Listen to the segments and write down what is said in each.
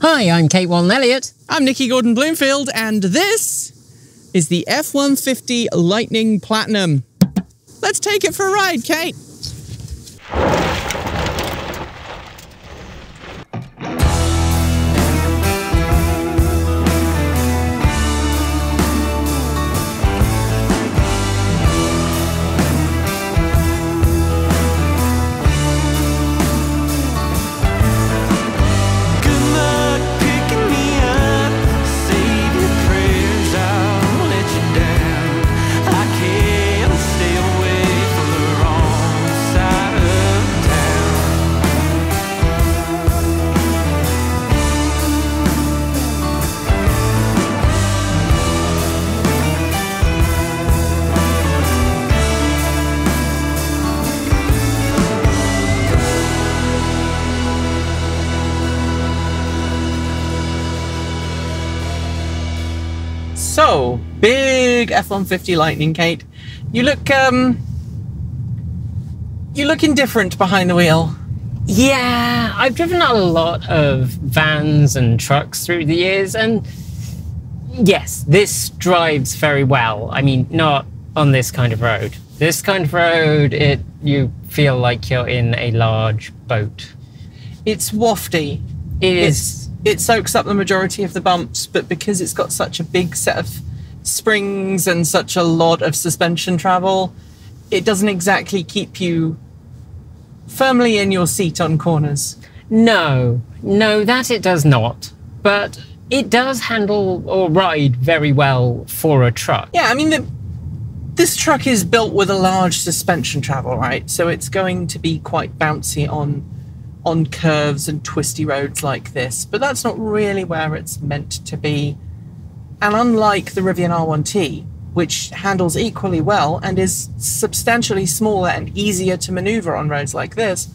Hi, I'm Kate Walton Elliott. I'm Nikki Gordon Bloomfield, and this is the F 150 Lightning Platinum. Let's take it for a ride, Kate. So, big F 150 Lightning, Kate. You look, um. You look indifferent behind the wheel. Yeah, I've driven a lot of vans and trucks through the years, and yes, this drives very well. I mean, not on this kind of road. This kind of road, it you feel like you're in a large boat. It's wafty. It It's, is. It soaks up the majority of the bumps, but because it's got such a big set of springs and such a lot of suspension travel, it doesn't exactly keep you firmly in your seat on corners. No, no, that it does not. But it does handle or ride very well for a truck. Yeah, I mean, the, this truck is built with a large suspension travel, right? So it's going to be quite bouncy on on curves and twisty roads like this, but that's not really where it's meant to be. And unlike the Rivian R1T, which handles equally well and is substantially smaller and easier to maneuver on roads like this,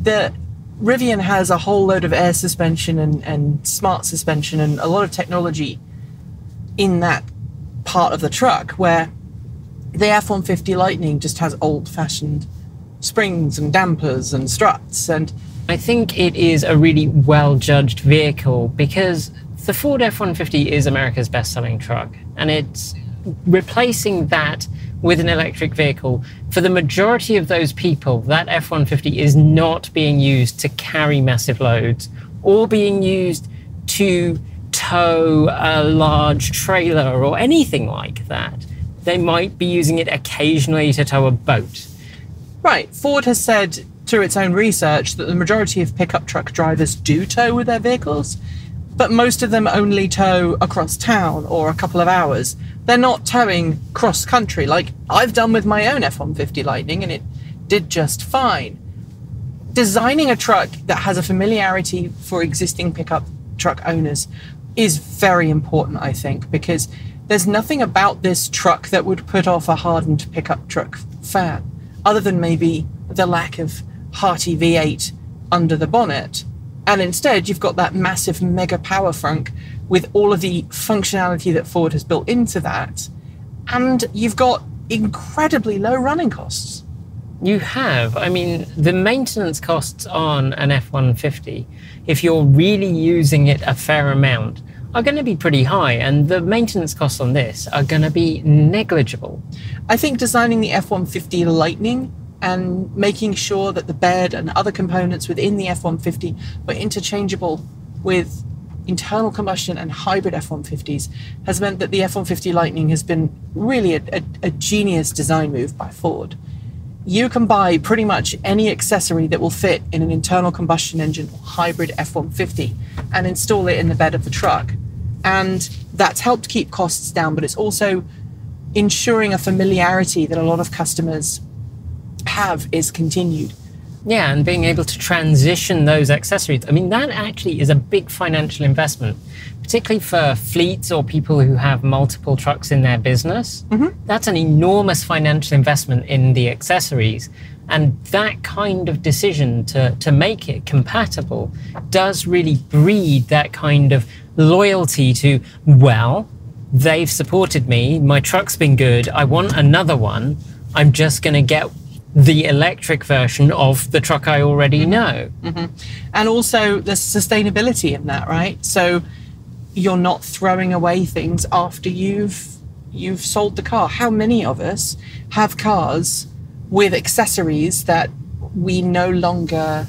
the Rivian has a whole load of air suspension and, and smart suspension and a lot of technology in that part of the truck where the F 150 Lightning just has old fashioned springs and dampers and struts and I think it is a really well judged vehicle because the Ford F 150 is America's best selling truck. And it's replacing that with an electric vehicle. For the majority of those people, that F 150 is not being used to carry massive loads or being used to tow a large trailer or anything like that. They might be using it occasionally to tow a boat. Right. Ford has said through its own research that the majority of pickup truck drivers do tow with their vehicles, but most of them only tow across town or a couple of hours. They're not towing cross country like I've done with my own F 150 Lightning and it did just fine. Designing a truck that has a familiarity for existing pickup truck owners is very important, I think, because there's nothing about this truck that would put off a hardened pickup truck fan, other than maybe the lack of hearty V8 under the bonnet. And instead, you've got that massive mega power frunk with all of the functionality that Ford has built into that. And you've got incredibly low running costs. You have. I mean, the maintenance costs on an F 150, if you're really using it a fair amount, are going to be pretty high. And the maintenance costs on this are going to be negligible. I think designing the F 150 Lightning and making sure that the bed and other components within the F 150 were interchangeable with internal combustion and hybrid F 150s has meant that the F 150 Lightning has been really a, a, a genius design move by Ford. You can buy pretty much any accessory that will fit in an internal combustion engine or hybrid F 150 and install it in the bed of the truck. And that's helped keep costs down, but it's also ensuring a familiarity that a lot of customers have is continued. Yeah, and being able to transition those accessories. I mean, that actually is a big financial investment, particularly for fleets or people who have multiple trucks in their business. Mm-hmm. That's an enormous financial investment in the accessories. And that kind of decision to, to make it compatible does really breed that kind of loyalty to, well, they've supported me, my truck's been good, I want another one, I'm just going to get the electric version of the truck I already mm-hmm. know. Mm-hmm. and also there's sustainability in that right? So you're not throwing away things after you've you've sold the car. How many of us have cars with accessories that we no longer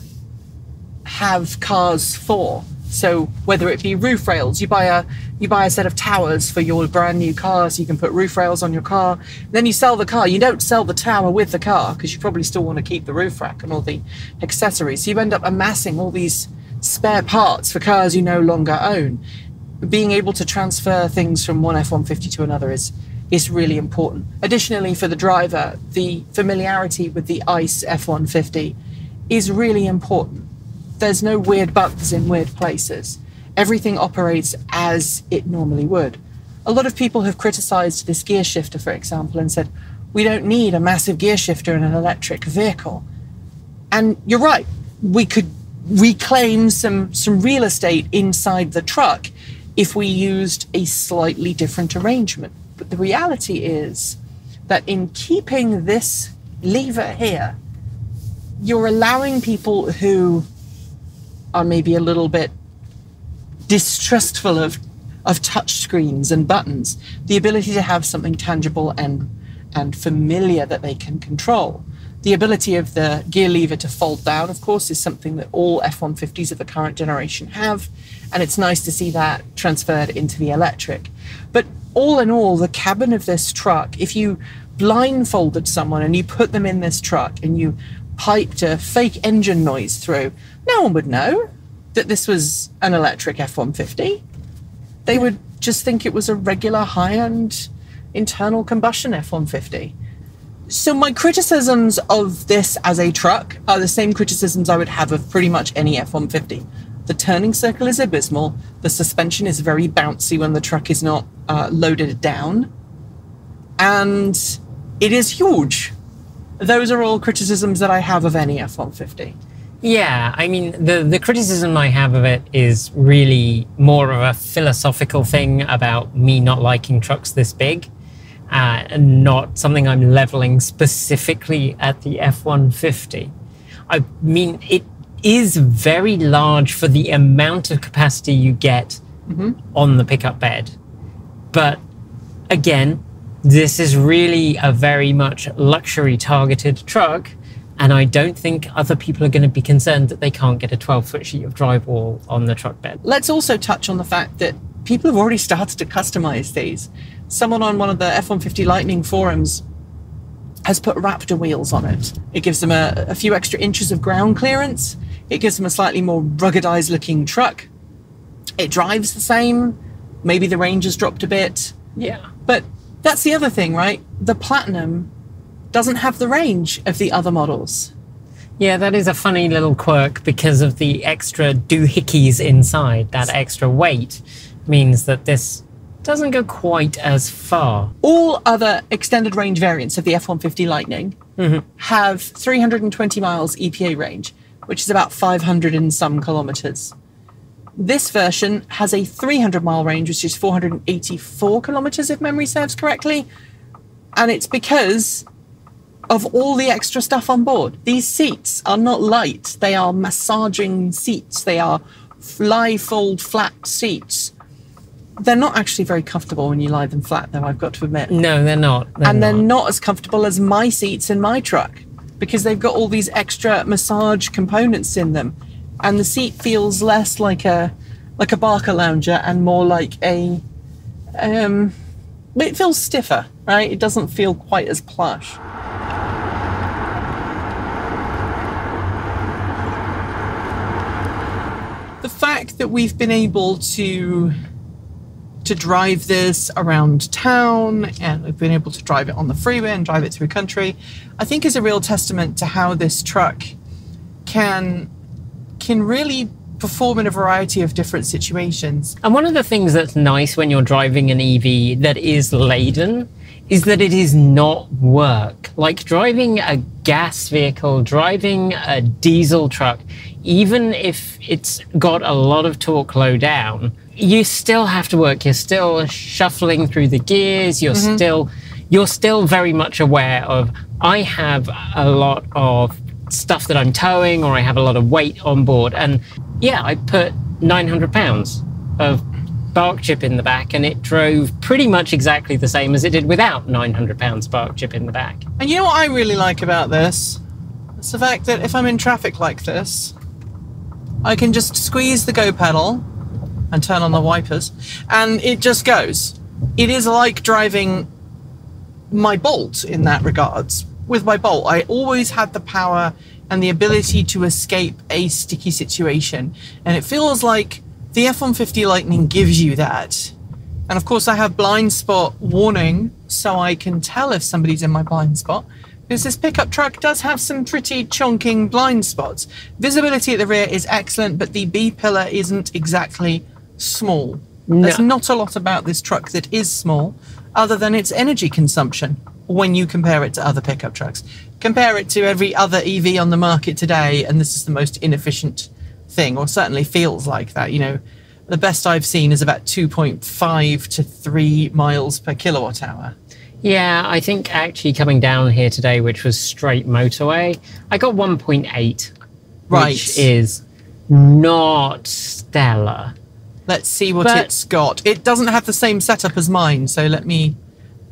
have cars for so whether it be roof rails you buy a you buy a set of towers for your brand new car so you can put roof rails on your car then you sell the car you don't sell the tower with the car because you probably still want to keep the roof rack and all the accessories so you end up amassing all these spare parts for cars you no longer own being able to transfer things from one F150 to another is is really important. Additionally, for the driver, the familiarity with the ICE F150 is really important. There's no weird buttons in weird places. Everything operates as it normally would. A lot of people have criticized this gear shifter, for example, and said, we don't need a massive gear shifter in an electric vehicle. And you're right, we could reclaim some, some real estate inside the truck if we used a slightly different arrangement. But the reality is that in keeping this lever here, you're allowing people who are maybe a little bit distrustful of of touch screens and buttons. The ability to have something tangible and and familiar that they can control. The ability of the gear lever to fold down of course is something that all f-150s of the current generation have and it's nice to see that transferred into the electric. But all in all the cabin of this truck if you blindfolded someone and you put them in this truck and you piped a fake engine noise through no one would know that this was an electric f-150 they would just think it was a regular high-end internal combustion F-150. So my criticisms of this as a truck are the same criticisms I would have of pretty much any F-150. The turning circle is abysmal. The suspension is very bouncy when the truck is not uh, loaded down, and it is huge. Those are all criticisms that I have of any F-150. Yeah, I mean, the, the criticism I have of it is really more of a philosophical thing about me not liking trucks this big, uh, and not something I'm leveling specifically at the F 150. I mean, it is very large for the amount of capacity you get on the pickup bed. But again, this is really a very much luxury targeted truck. And I don't think other people are going to be concerned that they can't get a 12 foot sheet of drywall on the truck bed. Let's also touch on the fact that people have already started to customize these. Someone on one of the F-150 Lightning forums has put Raptor wheels on it. It gives them a, a few extra inches of ground clearance. It gives them a slightly more ruggedized looking truck. It drives the same. Maybe the range has dropped a bit. Yeah. But that's the other thing, right? The Platinum doesn't have the range of the other models. Yeah, that is a funny little quirk because of the extra doohickeys inside. That extra weight means that this doesn't go quite as far. All other extended range variants of the F 150 Lightning mm-hmm. have 320 miles EPA range, which is about 500 and some kilometers. This version has a 300 mile range, which is 484 kilometers, if memory serves correctly. And it's because of all the extra stuff on board. These seats are not light, they are massaging seats, they are fly fold flat seats. They're not actually very comfortable when you lie them flat, though, I've got to admit No, they're not. They're and they're not. not as comfortable as my seats in my truck because they've got all these extra massage components in them and the seat feels less like a like a Barcalounger and more like a um it feels stiffer right? It doesn't feel quite as plush. The fact that we've been able to to drive this around town and we've been able to drive it on the freeway and drive it through country i think is a real testament to how this truck can can really perform in a variety of different situations And one of the things that's nice when you're driving an EV that is laden is that it is not work. Like driving a gas vehicle, driving a diesel truck, even if it's got a lot of torque low down, you still have to work. You're still shuffling through the gears, you're mm-hmm. still you're still very much aware of I have a lot of stuff that I'm towing or I have a lot of weight on board. And yeah, I put 900 pounds of bark chip in the back and it drove pretty much exactly the same as it did without 900 pounds bark chip in the back. And you know what I really like about this? It's the fact that if I'm in traffic like this, I can just squeeze the go pedal and turn on the wipers, and it just goes. It is like driving my Bolt in that regards. With my Bolt, I always had the power and the ability to escape a sticky situation, and it feels like the F-150 Lightning gives you that. And of course, I have blind spot warning, so I can tell if somebody's in my blind spot. Because this pickup truck does have some pretty chonking blind spots. Visibility at the rear is excellent, but the B pillar isn't exactly small. There's not a lot about this truck that is small, other than its energy consumption when you compare it to other pickup trucks. Compare it to every other EV on the market today, and this is the most inefficient thing, or certainly feels like that. You know, the best I've seen is about 2.5 to 3 miles per kilowatt hour. Yeah, I think actually coming down here today, which was straight motorway, I got 1.8, Right. which is not stellar. Let's see what But- it's got. It doesn't have the same setup as mine, so let me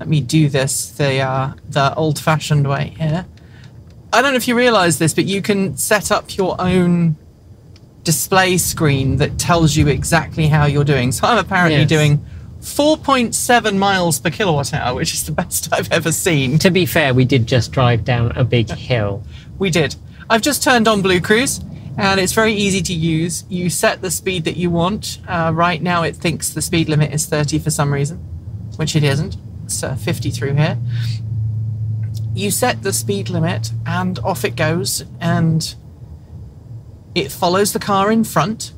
let me do this the uh, the old-fashioned way here. I don't know if you realize this, but you can set up your own display screen that tells you exactly how you're doing. So I'm apparently Yes. doing 4.7 miles per kilowatt hour, which is the best I've ever seen. To be fair, we did just drive down a big hill. We did. I've just turned on Blue Cruise, and it's very easy to use. You set the speed that you want. Uh, right now, it thinks the speed limit is 30 for some reason, which it isn't. It's uh, 50 through here. You set the speed limit, and off it goes, and it follows the car in front.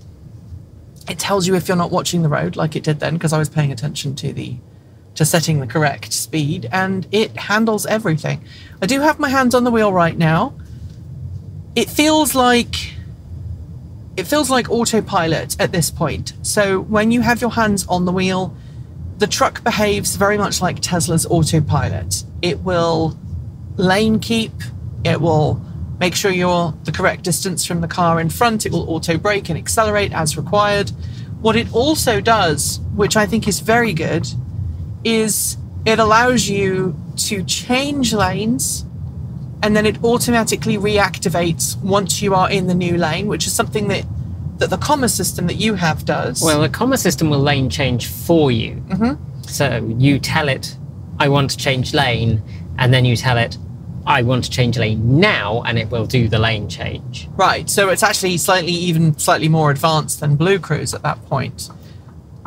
It tells you if you're not watching the road, like it did then, because I was paying attention to the to setting the correct speed, and it handles everything. I do have my hands on the wheel right now. It feels like it feels like autopilot at this point. So when you have your hands on the wheel, the truck behaves very much like Tesla's autopilot. It will lane keep, it will make sure you're the correct distance from the car in front, it will auto brake and accelerate as required. What it also does, which I think is very good, is it allows you to change lanes and then it automatically reactivates once you are in the new lane, which is something that that the comma system that you have does. Well, the comma system will lane change for you. Mm-hmm. So you tell it, I want to change lane, and then you tell it, I want to change lane now, and it will do the lane change. Right, so it's actually slightly even slightly more advanced than Blue Cruise at that point.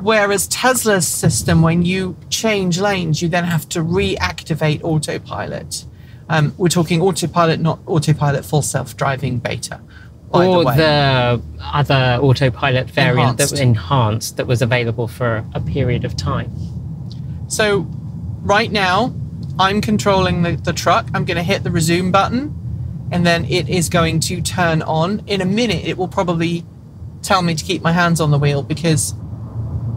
Whereas Tesla's system, when you change lanes, you then have to reactivate autopilot. Um, we're talking autopilot, not autopilot full self-driving beta. Or way. the other autopilot variant that was enhanced that was available for a period of time. So right now, I'm controlling the, the truck. I'm going to hit the resume button, and then it is going to turn on. In a minute, it will probably tell me to keep my hands on the wheel because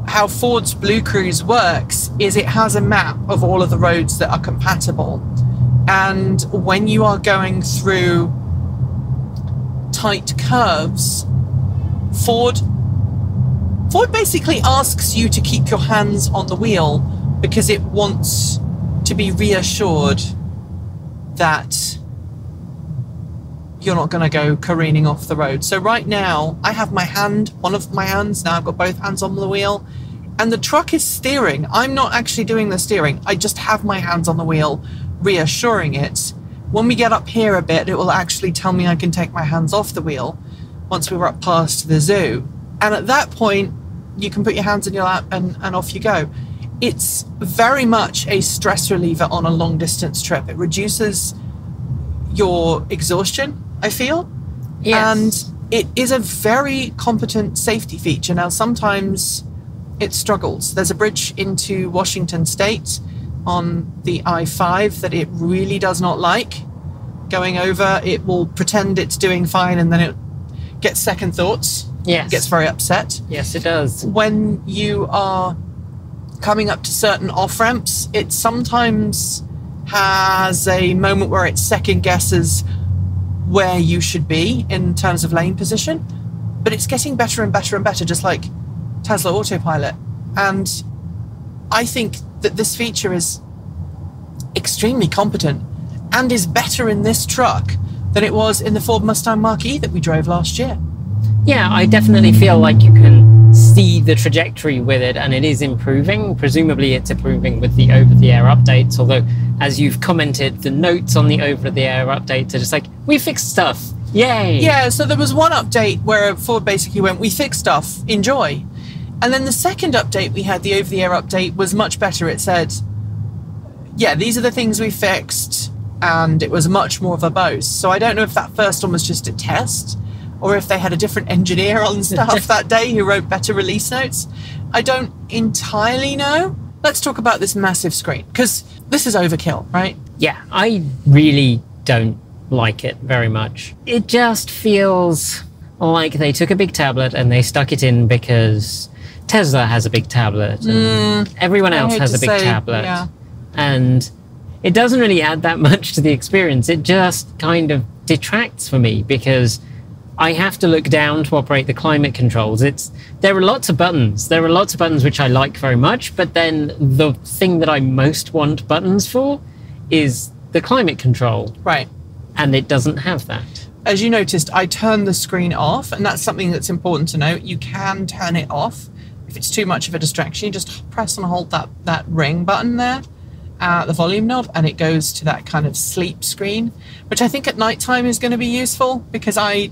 how Ford's Blue Cruise works is it has a map of all of the roads that are compatible. And when you are going through tight curves, Ford Ford basically asks you to keep your hands on the wheel because it wants to be reassured that you're not going to go careening off the road. So right now, I have my hand, one of my hands, now I've got both hands on the wheel, and the truck is steering. I'm not actually doing the steering. I just have my hands on the wheel, reassuring it. When we get up here a bit, it will actually tell me I can take my hands off the wheel once we were up past the zoo. And at that point, you can put your hands in your lap and, and off you go. It's very much a stress reliever on a long distance trip. It reduces your exhaustion, I feel. And it is a very competent safety feature. Now, sometimes it struggles. There's a bridge into Washington State on the I 5 that it really does not like. Going over, it will pretend it's doing fine and then it gets second thoughts, yes. gets very upset. yes, it does. When you are coming up to certain off ramps, it sometimes has a moment where it second guesses where you should be in terms of lane position, but it's getting better and better and better, just like Tesla Autopilot. And I think that this feature is extremely competent and is better in this truck than it was in the Ford Mustang Mach E that we drove last year. Yeah, I definitely feel like you can see the trajectory with it and it is improving. Presumably, it's improving with the over the air updates. Although, as you've commented, the notes on the over the air updates are just like, we fixed stuff. Yay! Yeah, so there was one update where Ford basically went, We fixed stuff, enjoy. And then the second update we had, the over the air update, was much better. It said, Yeah, these are the things we fixed, and it was much more verbose. So I don't know if that first one was just a test or if they had a different engineer on staff that day who wrote better release notes. I don't entirely know. Let's talk about this massive screen because this is overkill, right? Yeah, I really don't like it very much. It just feels like they took a big tablet and they stuck it in because Tesla has a big tablet and mm. everyone else has a big say, tablet. yeah. And it doesn't really add that much to the experience. It just kind of detracts for me because I have to look down to operate the climate controls. It's there are lots of buttons. There are lots of buttons which I like very much, but then the thing that I most want buttons for is the climate control, Right. and it doesn't have that. As you noticed, I turned the screen off, and that's something that's important to note. You can turn it off if it's too much of a distraction. You just press and hold that that ring button there, uh, the volume knob, and it goes to that kind of sleep screen, which I think at nighttime is going to be useful because I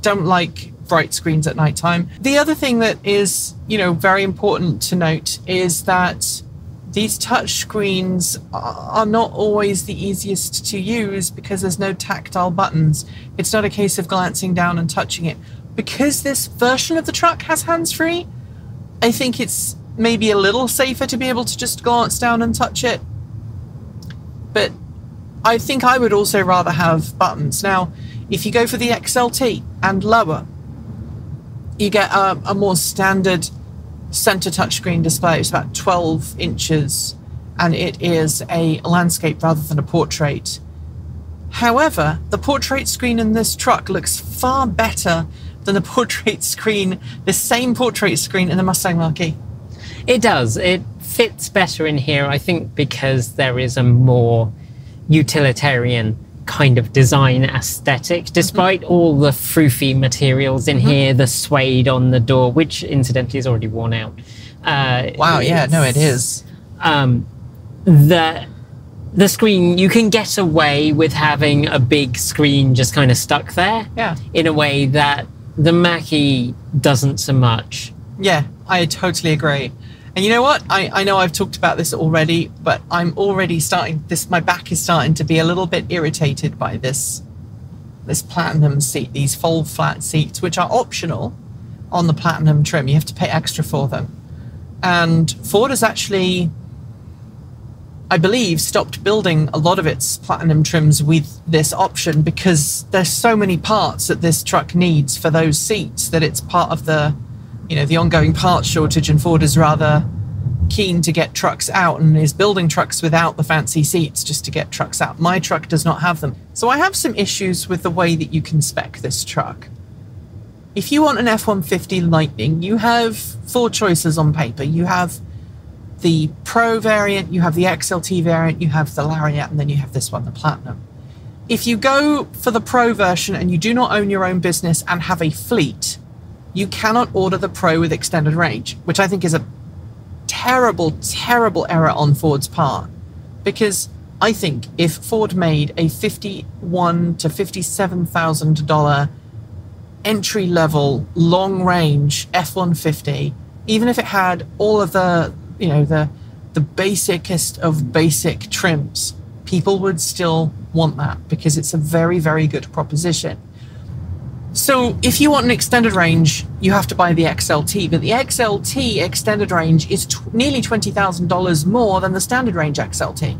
don't like bright screens at nighttime. The other thing that is, you know, very important to note is that these touch screens are not always the easiest to use because there's no tactile buttons. It's not a case of glancing down and touching it. Because this version of the truck has hands free, I think it's maybe a little safer to be able to just glance down and touch it. But I think I would also rather have buttons. Now, if you go for the XLT and lower, you get a, a more standard center touchscreen display. It's about 12 inches and it is a landscape rather than a portrait. However, the portrait screen in this truck looks far better than the portrait screen, the same portrait screen in the Mustang Mach-E. It does. It fits better in here, I think, because there is a more utilitarian kind of design aesthetic, despite all the froofy materials in here, the suede on the door, which incidentally is already worn out. Uh, Wow, yeah, no, it's- um, the the screen you can get away with having a big screen just kind of stuck there Yeah. in a way that the Mach-E doesn't so much. Yeah, I totally agree. And you know what? I, I know I've talked about this already, but I'm already starting this my back is starting to be a little bit irritated by this this platinum seat, these fold flat seats, which are optional on the platinum trim. You have to pay extra for them. And Ford has actually I believe, stopped building a lot of its platinum trims with this option because there's so many parts that this truck needs for those seats that it's part of the, you know, the ongoing parts shortage. And Ford is rather keen to get trucks out and is building trucks without the fancy seats just to get trucks out. My truck does not have them. So I have some issues with the way that you can spec this truck. If you want an F 150 Lightning, you have four choices on paper. You have the Pro variant, you have the XLT variant, you have the Lariat, and then you have this one, the Platinum. If you go for the Pro version and you do not own your own business and have a fleet, you cannot order the Pro with extended range, which I think is a terrible, terrible error on Ford's part. Because I think if Ford made a fifty-one to fifty-seven thousand dollar entry level long range F150, even if it had all of the, you know, the the basicest of basic trims, people would still want that because it's a very, very good proposition. So if you want an extended range, you have to buy the XLT, but the XLT extended range is t- nearly $20,000 more than the standard range XLT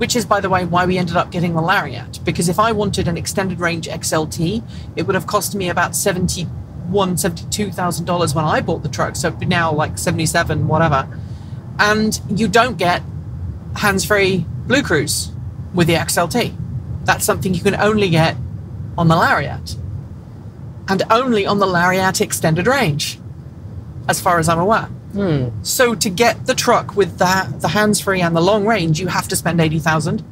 which is, by the way, why we ended up getting the Lariat. Because if I wanted an extended range XLT, it would have cost me about seventy-one, seventy-two thousand dollars when I bought the truck. So now like seventy-seven, whatever. And you don't get hands-free Blue Cruise with the XLT. That's something you can only get on the Lariat. And only on the Lariat extended range, as far as I'm aware. Hmm. So to get the truck with the, the hands-free and the long range, you have to spend 80,000.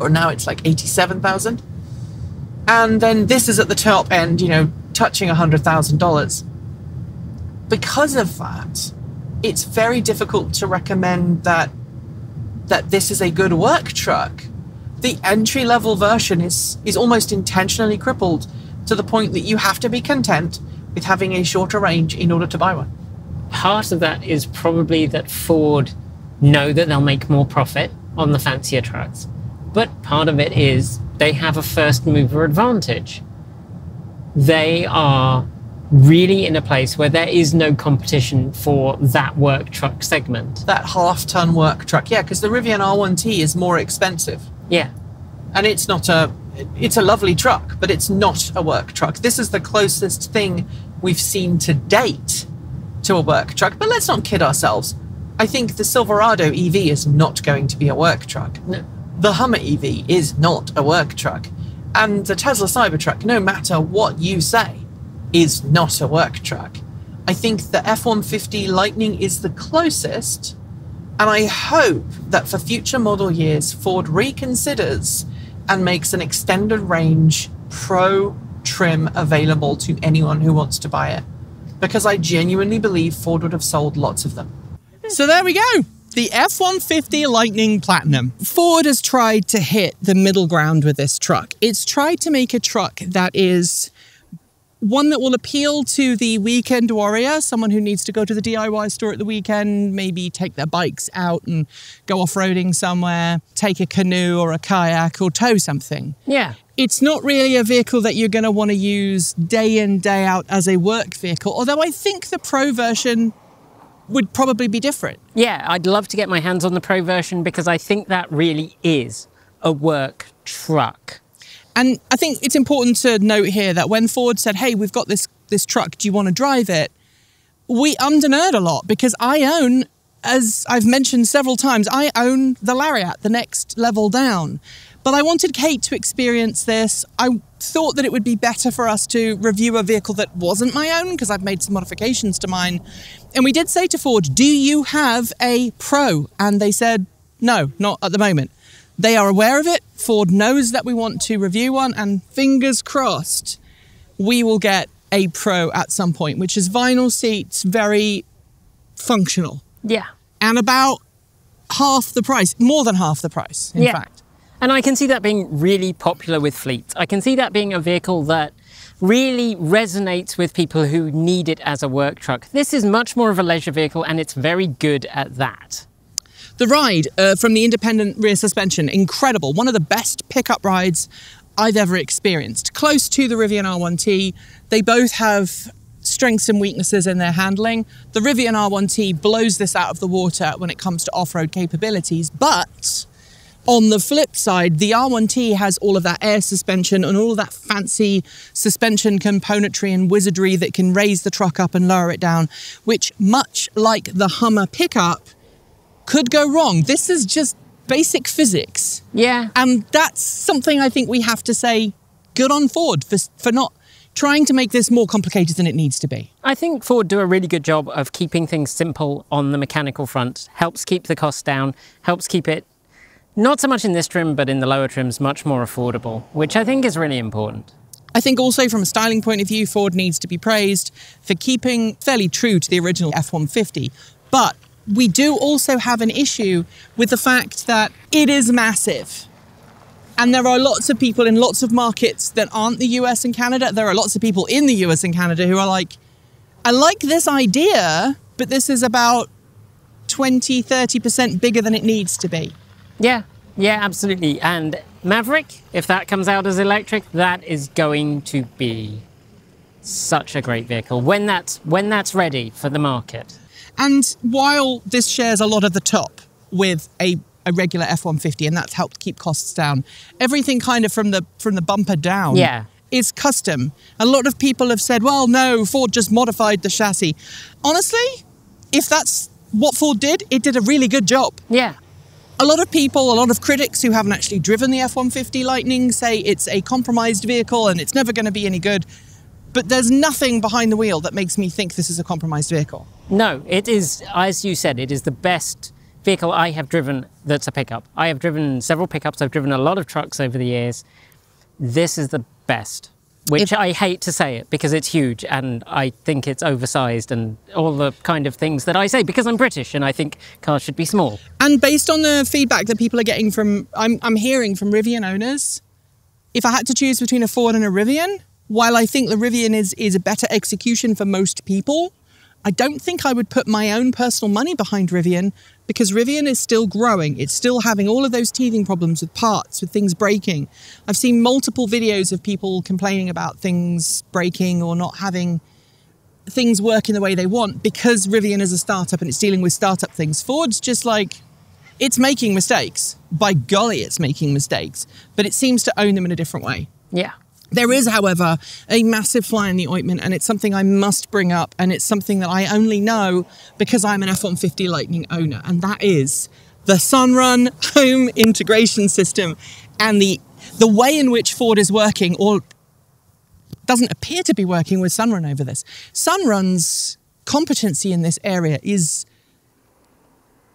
Or now it's like 87,000. And then this is at the top end, you know, touching $100,000. Because of that, it's very difficult to recommend that that this is a good work truck. The entry level version is is almost intentionally crippled to the point that you have to be content with having a shorter range in order to buy one. part of that is probably that Ford know that they'll make more profit on the fancier trucks. But part of it is they have a first mover advantage. They are really in a place where there is no competition for that work truck segment. That half ton work truck, yeah, because the Rivian R1T is more expensive. Yeah. and it's not a it's a lovely truck but it's not a work truck this is the closest thing we've seen to date to a work truck but let's not kid ourselves i think the silverado ev is not going to be a work truck No. the hummer ev is not a work truck and the tesla cybertruck no matter what you say is not a work truck i think the f-150 lightning is the closest and I hope that for future model years, Ford reconsiders and makes an extended range Pro trim available to anyone who wants to buy it. Because I genuinely believe Ford would have sold lots of them. So there we go. The F 150 Lightning Platinum. Ford has tried to hit the middle ground with this truck. It's tried to make a truck that is one that will appeal to the weekend warrior, someone who needs to go to the DIY store at the weekend, maybe take their bikes out and go off roading somewhere, take a canoe or a kayak or tow something Yeah. it's not really a vehicle that you're going to want to use day in day out as a work vehicle although i think the pro version would probably be different Yeah, I'd love to get my hands on the Pro version because I think that really is a work truck. And i think it's important to note here that when ford said hey we've got this this truck do you want to drive it? we undernerd a lot because i own as i've mentioned several times i own the lariat the next level down. But i wanted kate to experience this. I thought that it would be better for us to review a vehicle that wasn't my own because i've made some modifications to mine. And we did say to ford do you have a pro? And they said no not at the moment they are aware of it ford knows that we want to review one and fingers crossed we will get a pro at some point which is vinyl seats very functional Yeah. and about half the price, more than half the price, in yeah. fact. And I can see that being really popular with fleets. I can see that being a vehicle that really resonates with people who need it as a work truck. This is much more of a leisure vehicle and it's very good at that. The ride uh, from the independent rear suspension, incredible. One of the best pickup rides I've ever experienced. Close to the Rivian R1T, they both have strengths and weaknesses in their handling. The Rivian R1T blows this out of the water when it comes to off road capabilities, but on the flip side, the R1T has all of that air suspension and all of that fancy suspension componentry and wizardry that can raise the truck up and lower it down, which, much like the Hummer pickup, could go wrong. This is just basic physics. Yeah. And that's something I think we have to say good on Ford for, for not trying to make this more complicated than it needs to be. I think Ford do a really good job of keeping things simple on the mechanical front. Helps keep the cost down, helps keep it not so much in this trim, but in the lower trims, much more affordable, which I think is really important. I think also from a styling point of view, Ford needs to be praised for keeping fairly true to the original F 150. But we do also have an issue with the fact that it is massive. And there are lots of people in lots of markets that aren't the US and Canada. There are lots of people in the US and Canada who are like, I like this idea, but this is about 20, 30% bigger than it needs to be. Yeah, yeah, absolutely. And Maverick, if that comes out as electric, that is going to be such a great vehicle when that's when that's ready for the market. And while this shares a lot of the top with a, a regular F-150, and that's helped keep costs down, everything kind of from the from the bumper down Yeah. is custom. A lot of people have said, well, no, Ford just modified the chassis. Honestly, if that's what Ford did, it did a really good job. Yeah. A lot of people, a lot of critics who haven't actually driven the F 150 Lightning say it's a compromised vehicle and it's never going to be any good. But there's nothing behind the wheel that makes me think this is a compromised vehicle. No, it is, as you said, it is the best vehicle I have driven that's a pickup. I have driven several pickups, I've driven a lot of trucks over the years. This is the best, which If- I hate to say it because it's huge and I think it's oversized and all the kind of things that I say because I'm British and I think cars should be small. And based on the feedback that people are getting from, I'm, I'm hearing from Rivian owners, if I had to choose between a Ford and a Rivian, while I think the Rivian is, is a better execution for most people, I don't think I would put my own personal money behind Rivian because Rivian is still growing. It's still having all of those teething problems with parts, with things breaking. I've seen multiple videos of people complaining about things breaking or not having things work in the way they want because Rivian is a startup and it's dealing with startup things. Ford's just like, it's making mistakes. By golly, it's making mistakes, but it seems to own them in a different way. Yeah. There is, however, a massive fly in the ointment, and it's something I must bring up, and it's something that I only know because I'm an F 150 Lightning owner, and that is the Sunrun home integration system and the, the way in which Ford is working, or doesn't appear to be working with Sunrun over this. Sunrun's competency in this area is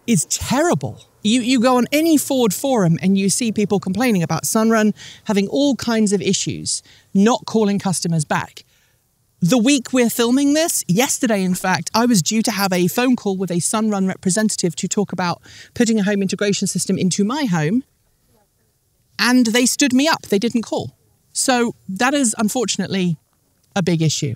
is terrible. You, you go on any Ford forum and you see people complaining about Sunrun having all kinds of issues, not calling customers back. The week we're filming this, yesterday in fact, I was due to have a phone call with a Sunrun representative to talk about putting a home integration system into my home, and they stood me up. They didn't call. So that is unfortunately a big issue.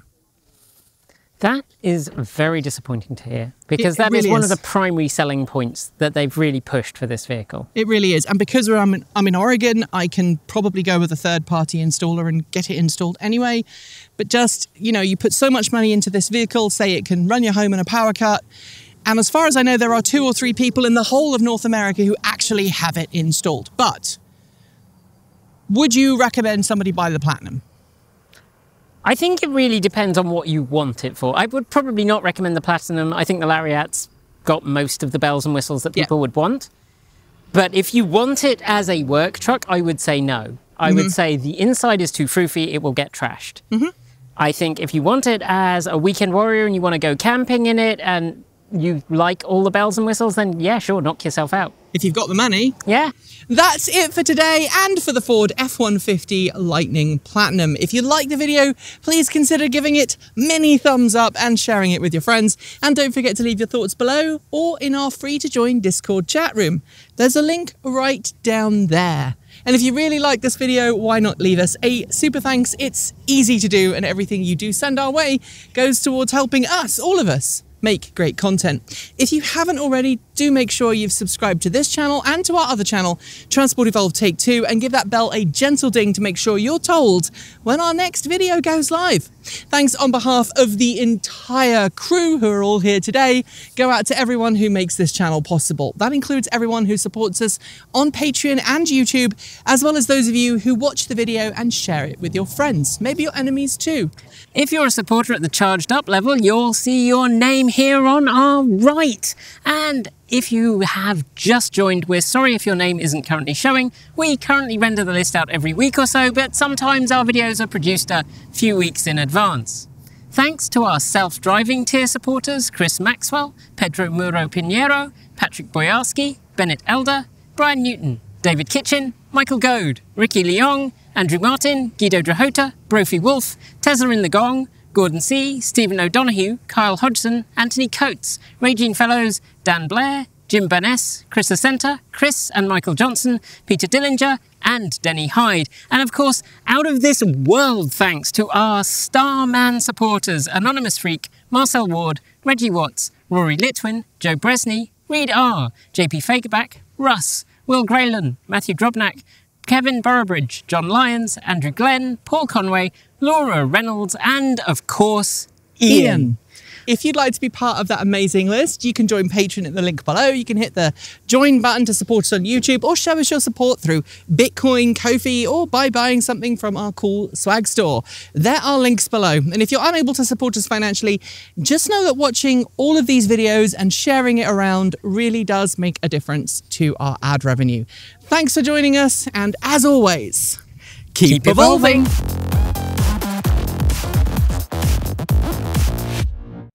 That is very disappointing to hear because it that is really one is. of the primary selling points that they've really pushed for this vehicle. It really is. And because I'm in, I'm in Oregon, I can probably go with a third party installer and get it installed anyway. But just, you know, you put so much money into this vehicle, say it can run your home in a power cut. And as far as I know, there are two or three people in the whole of North America who actually have it installed. But would you recommend somebody buy the Platinum? I think it really depends on what you want it for. I would probably not recommend the Platinum. I think the Lariat's got most of the bells and whistles that Yeah. people would want. But if you want it as a work truck, I would say no. I would mm-hmm. say the inside is too froofy, it will get trashed. Mm-hmm. I think if you want it as a weekend warrior and you want to go camping in it and you like all the bells and whistles, then yeah, sure, knock yourself out. If you've got the money. Yeah. That's it for today and for the Ford F-150 Lightning Platinum. If you like the video, please consider giving it many thumbs up and sharing it with your friends. And don't forget to leave your thoughts below or in our free to join Discord chat room. There's a link right down there. And if you really like this video, why not leave us a super thanks? It's easy to do and everything you do send our way goes towards helping us, all of us, make great content. If you haven't already, do make sure you've subscribed to this channel and to our other channel, Transport Evolved Take 2, and give that bell a gentle ding to make sure you're told when our next video goes live. Thanks on behalf of the entire crew who are all here today. Go out to everyone who makes this channel possible. That includes everyone who supports us on Patreon and YouTube, as well as those of you who watch the video and share it with your friends, maybe your enemies too. If you're a supporter at the charged up level, you'll see your name here on our right. And if you have just joined, we're sorry if your name isn't currently showing. We currently render the list out every week or so, but sometimes our videos are produced a few weeks in advance. Thanks to our self driving tier supporters Chris Maxwell, Pedro Muro Pinheiro, Patrick Boyarski, Bennett Elder, Brian Newton, David Kitchen, Michael Goad, Ricky Leong, Andrew Martin, Guido Drahota, Brophy Wolf, Tesla in the Gong, Gordon C., Stephen O'Donoghue, Kyle Hodgson, Anthony Coates, Regine Fellows, Dan Blair, Jim Burness, Chris Ascenta, Chris and Michael Johnson, Peter Dillinger, and Denny Hyde. And of course, out of this world thanks to our Starman supporters Anonymous Freak, Marcel Ward, Reggie Watts, Rory Litwin, Joe Bresney, Reed R., JP Fakerback, Russ, Will Graylan, Matthew Drobnak, Kevin Burrowbridge, John Lyons, Andrew Glenn, Paul Conway, Laura Reynolds, and of course, Ian. Ian. If you'd like to be part of that amazing list, you can join Patreon at the link below. You can hit the join button to support us on YouTube or show us your support through Bitcoin, Ko-fi, or by buying something from our cool swag store. There are links below. And if you're unable to support us financially, just know that watching all of these videos and sharing it around really does make a difference to our ad revenue. Thanks for joining us, and as always, keep, Keep evolving. evolving.